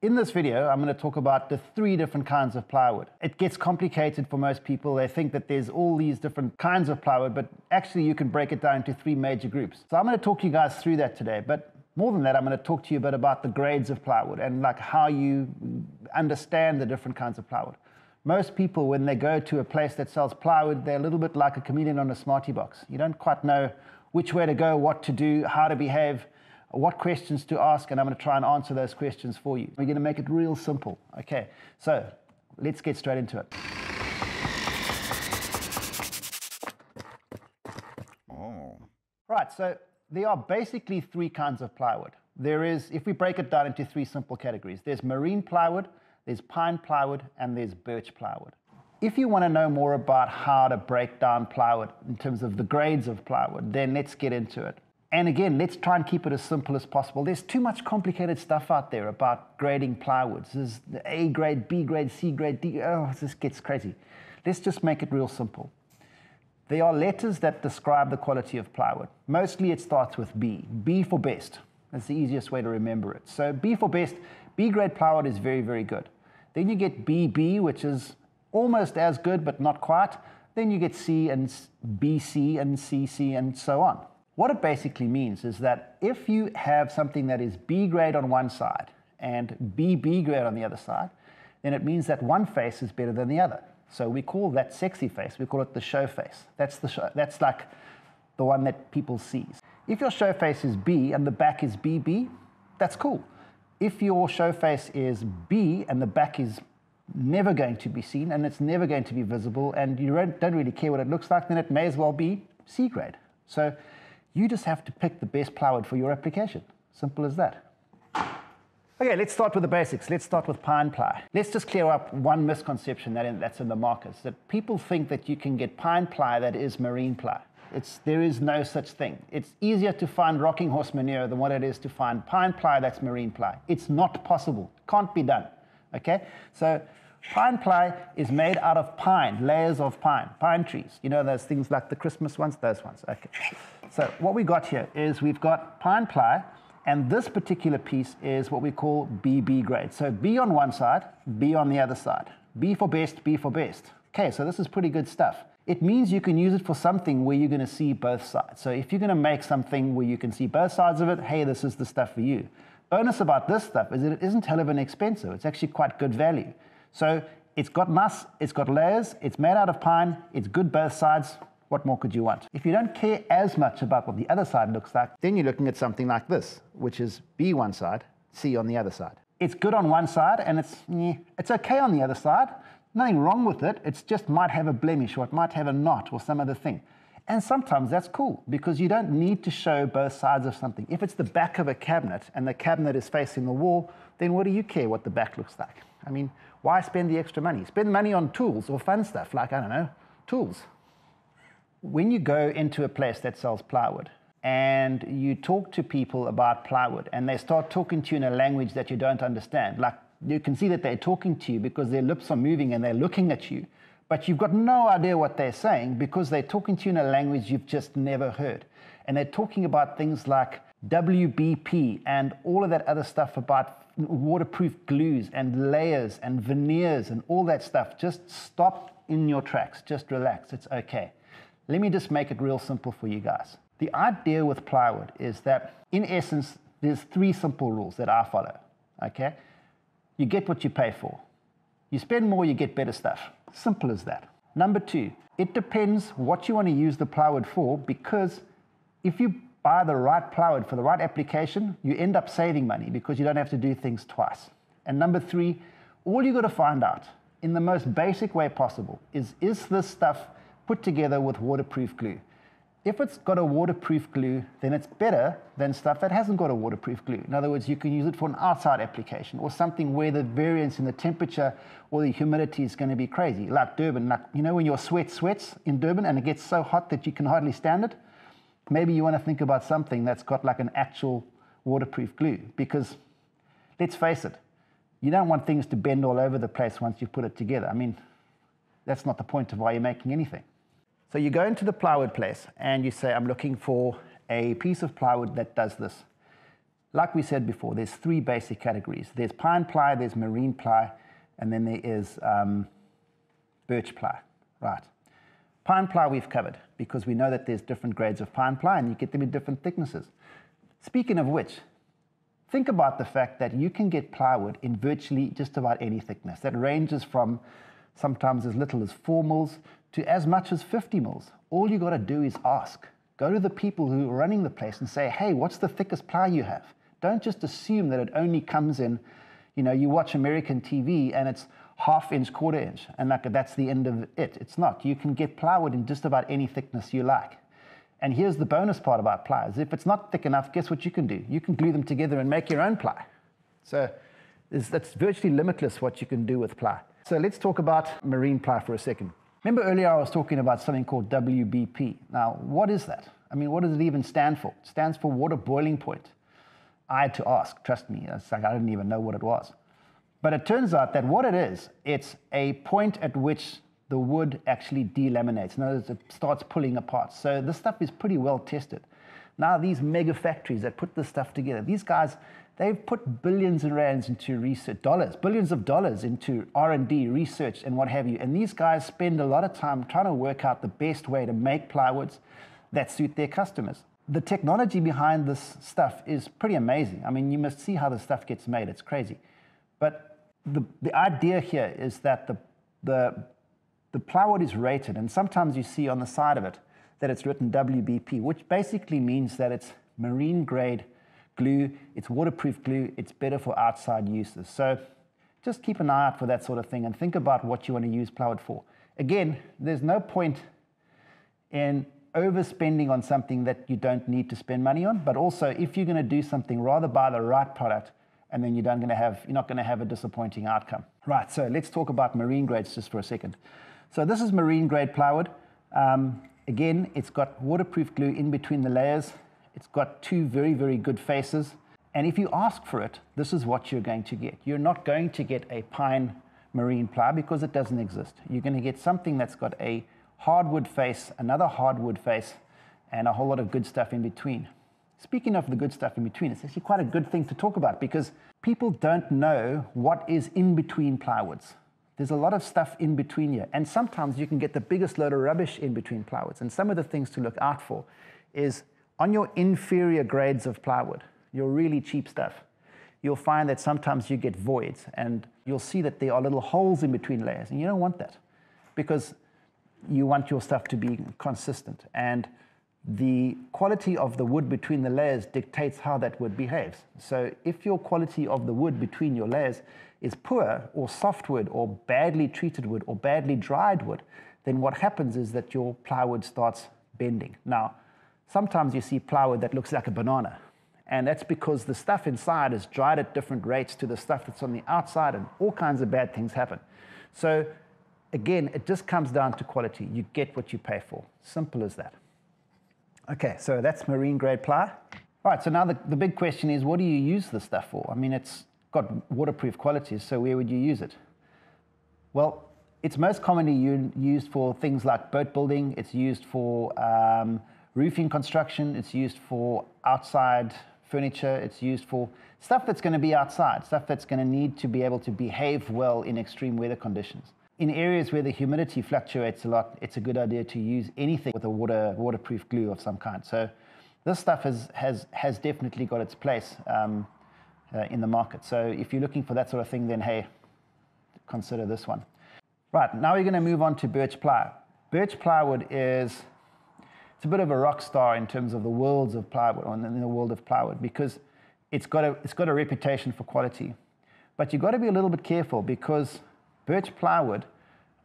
In this video, I'm going to talk about the three different kinds of plywood. It gets complicated for most people. They think that there's all these different kinds of plywood, but actually you can break it down into three major groups. So I'm going to talk you guys through that today, but more than that, I'm going to talk to you a bit about the grades of plywood and like how you understand the different kinds of plywood. Most people, when they go to a place that sells plywood, they're a little bit like a chameleon on a smarty box. You don't quite know which way to go, what to do, how to behave what questions to ask, and I'm going to try and answer those questions for you. We're going to make it real simple. Okay, so let's get straight into it. Oh. Right, so there are basically three kinds of plywood. There is, if we break it down into three simple categories, there's marine plywood, there's pine plywood, and there's birch plywood. If you want to know more about how to break down plywood in terms of the grades of plywood, then let's get into it. And again, let's try and keep it as simple as possible. There's too much complicated stuff out there about grading plywoods. There's the A grade, B grade, C grade, D. Oh, this gets crazy. Let's just make it real simple. There are letters that describe the quality of plywood. Mostly it starts with B. B for best. That's the easiest way to remember it. So B for best, B grade plywood is very, very good. Then you get BB, which is almost as good, but not quite. Then you get C and BC and CC and so on. What it basically means is that if you have something that is B grade on one side and BB grade on the other side, then it means that one face is better than the other. So we call that sexy face, we call it the show face. That's, the show, that's like the one that people see. If your show face is B and the back is BB, that's cool. If your show face is B and the back is never going to be seen and it's never going to be visible and you don't really care what it looks like, then it may as well be C grade. So you just have to pick the best plywood for your application. Simple as that. Okay, let's start with the basics. Let's start with pine ply. Let's just clear up one misconception that in, that's in the markets, that people think that you can get pine ply that is marine ply. It's, there is no such thing. It's easier to find rocking horse manure than what it is to find pine ply that's marine ply. It's not possible. Can't be done. Okay? So Pine ply is made out of pine, layers of pine, pine trees. You know those things like the Christmas ones? Those ones. Okay. So what we got here is we've got pine ply, and this particular piece is what we call BB grade. So B on one side, B on the other side. B for best, B for best. Okay, so this is pretty good stuff. It means you can use it for something where you're going to see both sides. So if you're going to make something where you can see both sides of it, hey, this is the stuff for you. Bonus about this stuff is that it isn't hell of an expensive. It's actually quite good value. So it's got mass, it's got layers, it's made out of pine, it's good both sides. What more could you want? If you don't care as much about what the other side looks like, then you're looking at something like this, which is B one side, C on the other side. It's good on one side and it's, it's okay on the other side. Nothing wrong with it. It just might have a blemish or it might have a knot or some other thing. And sometimes that's cool because you don't need to show both sides of something. If it's the back of a cabinet and the cabinet is facing the wall, then what do you care what the back looks like? I mean, why spend the extra money? Spend money on tools or fun stuff like, I don't know, tools. When you go into a place that sells plywood and you talk to people about plywood and they start talking to you in a language that you don't understand, like you can see that they're talking to you because their lips are moving and they're looking at you, but you've got no idea what they're saying because they're talking to you in a language you've just never heard. And they're talking about things like WBP and all of that other stuff about waterproof glues and layers and veneers and all that stuff. Just stop in your tracks. Just relax. It's okay. Let me just make it real simple for you guys. The idea with plywood is that, in essence, there's three simple rules that I follow. Okay? You get what you pay for. You spend more, you get better stuff. Simple as that. Number two, it depends what you want to use the plywood for because if you buy the right plywood for the right application, you end up saving money because you don't have to do things twice. And number three, all you got to find out in the most basic way possible is is this stuff put together with waterproof glue? If it's got a waterproof glue, then it's better than stuff that hasn't got a waterproof glue. In other words, you can use it for an outside application or something where the variance in the temperature or the humidity is going to be crazy, like Durban. Like, you know, when your sweat sweats in Durban and it gets so hot that you can hardly stand it? maybe you want to think about something that's got like an actual waterproof glue because let's face it, you don't want things to bend all over the place once you put it together. I mean, that's not the point of why you're making anything. So you go into the plywood place and you say, I'm looking for a piece of plywood that does this. like we said before, there's three basic categories. There's pine ply, there's marine ply, and then there is um, birch ply. Right. Pine ply we've covered because we know that there's different grades of pine ply and you get them in different thicknesses. Speaking of which, think about the fact that you can get plywood in virtually just about any thickness. That ranges from sometimes as little as 4 mils to as much as 50 mils. All you got to do is ask. Go to the people who are running the place and say, hey, what's the thickest ply you have? Don't just assume that it only comes in, you know, you watch American TV and it's half inch, quarter inch, and like that's the end of it. It's not. You can get plywood in just about any thickness you like. And here's the bonus part about pliers. If it's not thick enough, guess what you can do? You can glue them together and make your own ply. So that's virtually limitless what you can do with ply. So let's talk about marine ply for a second. Remember earlier I was talking about something called WBP. Now, what is that? I mean, what does it even stand for? It stands for water boiling point. I had to ask, trust me. It's like I didn't even know what it was. But it turns out that what it is, it's a point at which the wood actually delaminates. In other words, it starts pulling apart. So this stuff is pretty well tested. Now these mega factories that put this stuff together, these guys, they've put billions of rands into research, dollars, billions of dollars into R&D, research, and what have you. And these guys spend a lot of time trying to work out the best way to make plywoods that suit their customers. The technology behind this stuff is pretty amazing. I mean, you must see how the stuff gets made. It's crazy. But the, the idea here is that the, the, the plywood is rated, and sometimes you see on the side of it that it's written WBP, which basically means that it's marine grade glue, it's waterproof glue, it's better for outside uses. So just keep an eye out for that sort of thing and think about what you want to use plywood for. Again, there's no point in overspending on something that you don't need to spend money on, but also if you're going to do something, rather buy the right product and then you're, going to have, you're not going to have a disappointing outcome. Right, so let's talk about marine grades just for a second. So this is marine grade plywood. Um, again, it's got waterproof glue in between the layers. It's got two very, very good faces. And if you ask for it, this is what you're going to get. You're not going to get a pine marine ply because it doesn't exist. You're going to get something that's got a hardwood face, another hardwood face, and a whole lot of good stuff in between. Speaking of the good stuff in between, it's actually quite a good thing to talk about because people don't know what is in between plywoods. There's a lot of stuff in between here. And sometimes you can get the biggest load of rubbish in between plywoods. And some of the things to look out for is on your inferior grades of plywood, your really cheap stuff, you'll find that sometimes you get voids and you'll see that there are little holes in between layers. And you don't want that because you want your stuff to be consistent. And the quality of the wood between the layers dictates how that wood behaves. So if your quality of the wood between your layers is poor or soft wood or badly treated wood or badly dried wood, then what happens is that your plywood starts bending. Now, sometimes you see plywood that looks like a banana. And that's because the stuff inside is dried at different rates to the stuff that's on the outside, and all kinds of bad things happen. So, again, it just comes down to quality. You get what you pay for. Simple as that. Okay, so that's marine grade ply. All right, so now the, the big question is what do you use this stuff for? I mean, it's got waterproof qualities, so where would you use it? Well, it's most commonly used for things like boat building, it's used for um, roofing construction, it's used for outside furniture, it's used for stuff that's going to be outside, stuff that's going to need to be able to behave well in extreme weather conditions in areas where the humidity fluctuates a lot, it's a good idea to use anything with a water, waterproof glue of some kind. So this stuff has, has, has definitely got its place um, uh, in the market. So if you're looking for that sort of thing, then hey, consider this one. Right, now we're going to move on to birch ply. Birch plywood is it's a bit of a rock star in terms of the worlds of plywood, or in the world of plywood, because it's got a, it's got a reputation for quality. But you've got to be a little bit careful because birch plywood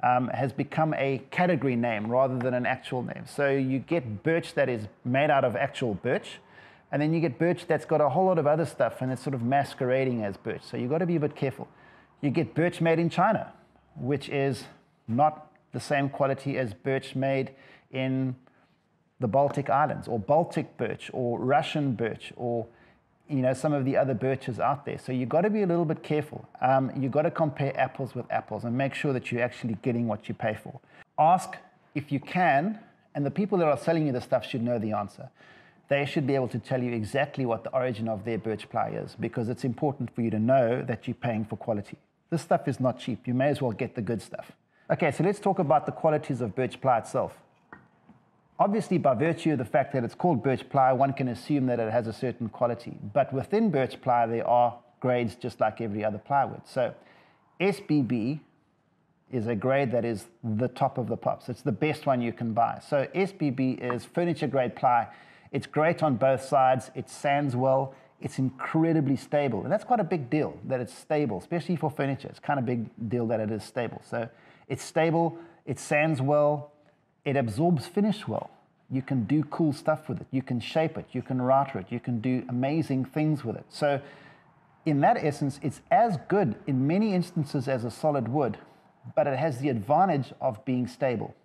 um, has become a category name rather than an actual name. So you get birch that is made out of actual birch, and then you get birch that's got a whole lot of other stuff and it's sort of masquerading as birch. So you've got to be a bit careful. You get birch made in China, which is not the same quality as birch made in the Baltic Islands, or Baltic birch, or Russian birch, or you know, some of the other birches out there. So you've got to be a little bit careful. Um, you've got to compare apples with apples and make sure that you're actually getting what you pay for. Ask if you can, and the people that are selling you the stuff should know the answer. They should be able to tell you exactly what the origin of their birch ply is because it's important for you to know that you're paying for quality. This stuff is not cheap. You may as well get the good stuff. Okay, so let's talk about the qualities of birch ply itself. Obviously, by virtue of the fact that it's called birch ply, one can assume that it has a certain quality. But within birch ply, there are grades just like every other plywood. So SBB is a grade that is the top of the pops. It's the best one you can buy. So SBB is furniture grade ply it's great on both sides. It sands well. It's incredibly stable. And that's quite a big deal that it's stable, especially for furniture. It's kind of a big deal that it is stable. So it's stable. It sands well. It absorbs finish well. You can do cool stuff with it. You can shape it. You can router it. You can do amazing things with it. So in that essence, it's as good in many instances as a solid wood, but it has the advantage of being stable.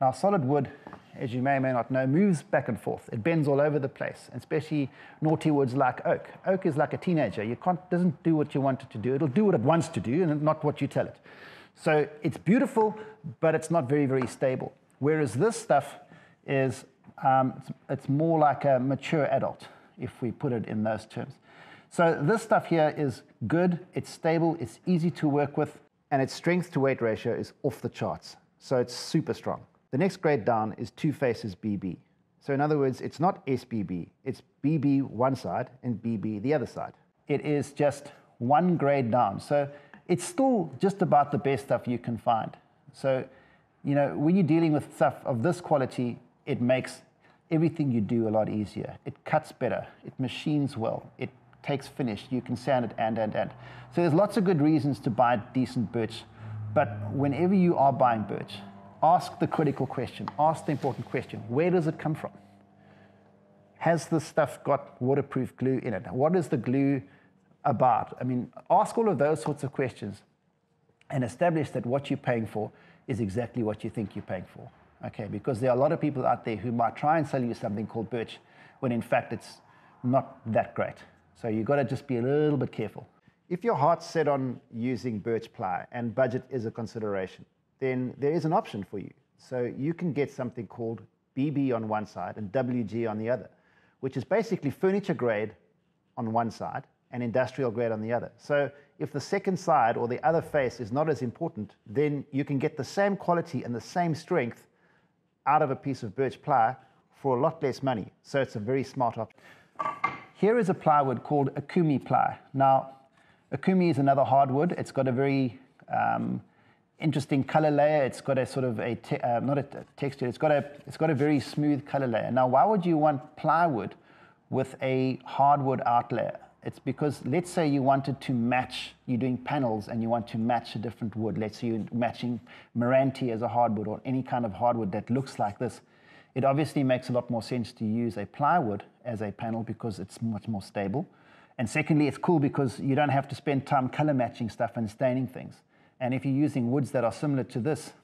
Now, solid wood as you may or may not know, moves back and forth. It bends all over the place, especially naughty woods like oak. Oak is like a teenager. You can't, doesn't do what you want it to do. It'll do what it wants to do and not what you tell it. So it's beautiful, but it's not very, very stable. Whereas this stuff is, um, it's, it's more like a mature adult, if we put it in those terms. So this stuff here is good, it's stable, it's easy to work with, and its strength to weight ratio is off the charts. So it's super strong. The next grade down is two faces BB. So in other words, it's not SBB, it's BB one side and BB the other side. It is just one grade down. So it's still just about the best stuff you can find. So, you know, when you're dealing with stuff of this quality, it makes everything you do a lot easier. It cuts better, it machines well, it takes finish, you can sand it and, and, and. So there's lots of good reasons to buy decent birch, but whenever you are buying birch, ask the critical question, ask the important question where does it come from? Has this stuff got waterproof glue in it? What is the glue about? I mean, ask all of those sorts of questions and establish that what you're paying for is exactly what you think you're paying for. Okay, because there are a lot of people out there who might try and sell you something called birch when in fact it's not that great. So you've got to just be a little bit careful. If your heart's set on using birch ply and budget is a consideration, then there is an option for you. So you can get something called BB on one side and WG on the other, which is basically furniture grade on one side and industrial grade on the other. So if the second side or the other face is not as important, then you can get the same quality and the same strength out of a piece of birch ply for a lot less money. So it's a very smart option. Here is a plywood called Okoume ply. Now, Okoume is another hardwood. It's got a very um, interesting color layer. It's got a sort of a te- uh, not a texture. It's got a it's got a very smooth color layer. Now, why would you want plywood with a hardwood outlayer? It's because let's say you wanted to match. You're doing panels and you want to match a different wood. Let's say you're matching Meranti as a hardwood or any kind of hardwood that looks like this. It obviously makes a lot more sense to use a plywood as a panel because it's much more stable. And secondly, it's cool because you don't have to spend time color matching stuff and staining things. And if you're using woods that are similar to this,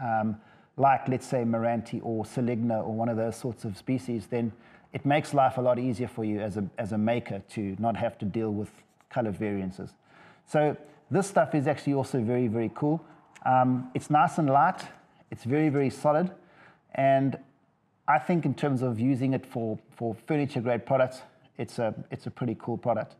um, like let's say Meranti or Saligna or one of those sorts of species, then it makes life a lot easier for you as a, as a maker to not have to deal with color variances. So this stuff is actually also very, very cool. Um, it's nice and light. It's very, very solid. And I think in terms of using it for, for furniture grade products, it's a, it's a pretty cool product.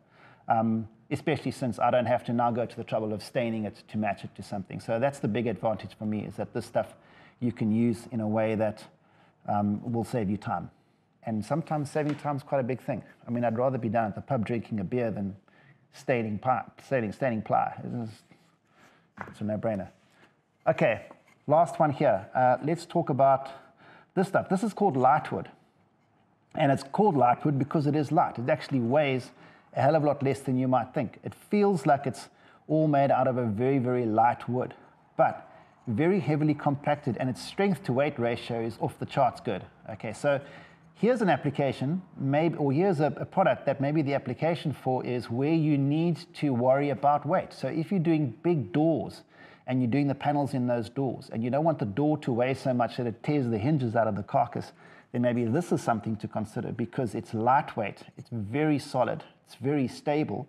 Um, especially since I don't have to now go to the trouble of staining it to match it to something. So that's the big advantage for me is that this stuff you can use in a way that um, will save you time. And sometimes saving time is quite a big thing. I mean, I'd rather be down at the pub drinking a beer than staining, ply, staining, staining ply. It's a no-brainer. Okay, last one here. Uh, let's talk about this stuff. This is called lightwood. And it's called lightwood because it is light. It actually weighs a hell of a lot less than you might think. It feels like it's all made out of a very, very light wood, but very heavily compacted, and its strength to weight ratio is off the charts good. Okay, so here's an application, maybe, or here's a, a, product that maybe the application for is where you need to worry about weight. So if you're doing big doors and you're doing the panels in those doors, and you don't want the door to weigh so much that it tears the hinges out of the carcass, then maybe this is something to consider because it's lightweight, it's very solid, it's very stable,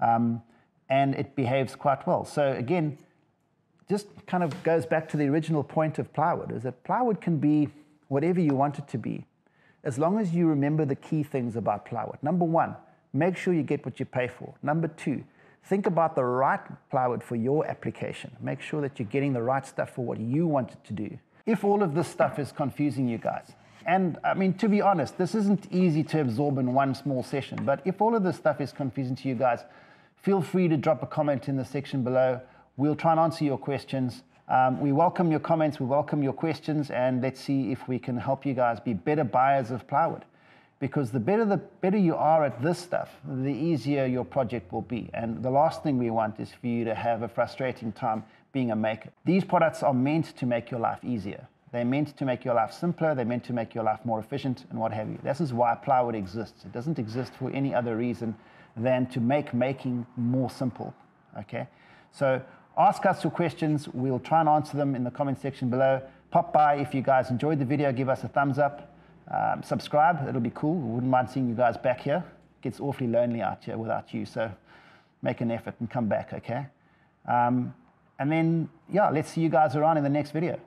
um, and it behaves quite well. So again, just kind of goes back to the original point of plywood, is that plywood can be whatever you want it to be. as long as you remember the key things about plywood. Number one, make sure you get what you pay for. Number two, think about the right plywood for your application. Make sure that you're getting the right stuff for what you want it to do. If all of this stuff is confusing you guys, and I mean, to be honest, this isn't easy to absorb in one small session, but if all of this stuff is confusing to you guys, feel free to drop a comment in the section below. We'll try and answer your questions. Um, we welcome your comments, we welcome your questions, and let's see if we can help you guys be better buyers of plywood. Because the better the better you are at this stuff, the easier your project will be. And the last thing we want is for you to have a frustrating time being a maker. These products are meant to make your life easier. They're meant to make your life simpler, they're meant to make your life more efficient, and what have you. This is why plywood exists. It doesn't exist for any other reason than to make making more simple. Okay? So ask us your questions. We'll try and answer them in the comment section below. Pop by if you guys enjoyed the video, give us a thumbs up. Um, subscribe, it'll be cool. We wouldn't mind seeing you guys back here. It gets awfully lonely out here without you, so make an effort and come back, okay? Um, and then, yeah, let's see you guys around in the next video.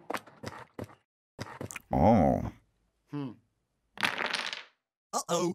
Oh. Hmm. Uh oh.